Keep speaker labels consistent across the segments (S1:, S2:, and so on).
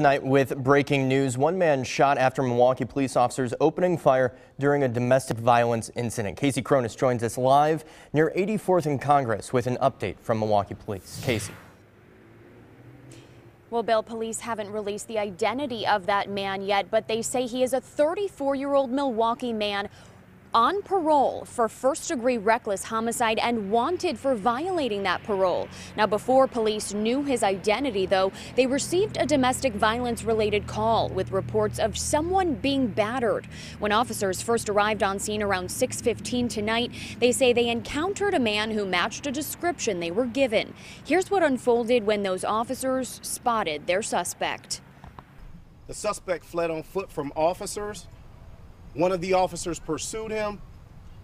S1: Tonight with breaking news, one man shot after Milwaukee police officers opening fire during a domestic violence incident. Kasey Chronis joins us live near 84th and Congress with an update from Milwaukee police. Kasey.
S2: Well, Bill, police haven't released the identity of that man yet, but they say he is a 34 year old Milwaukee man on parole for first degree reckless homicide and wanted for violating that parole. Now, before police knew his identity, though, they received a domestic violence related call with reports of someone being battered. When officers first arrived on scene around 6:15 tonight, they say they encountered a man who matched a description they were given. Here's what unfolded when those officers spotted their suspect.
S3: The suspect fled on foot from officers one of the officers pursued him.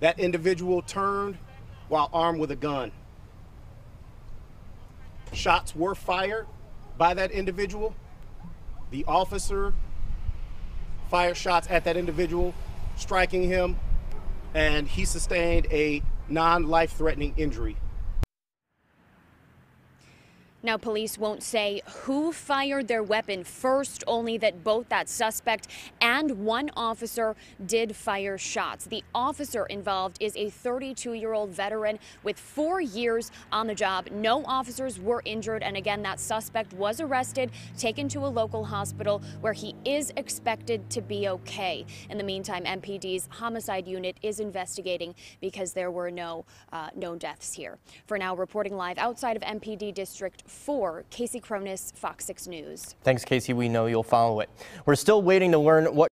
S3: That individual turned while armed with a gun. Shots were fired by that individual. The officer fired shots at that individual, striking him, and he sustained a non life threatening injury.
S2: Now, police won't say who fired their weapon first, only that both that suspect and one officer did fire shots. The officer involved is a 32 year old veteran with four years on the job. No officers were injured. And again, that suspect was arrested, taken to a local hospital where he is expected to be okay. In the meantime, MPD's homicide unit is investigating because there were no uh, known deaths here. For now, reporting live outside of MPD District for Kasey Chronis, Fox 6 News.
S1: Thanks, Kasey. We know you'll follow it. We're still waiting to learn what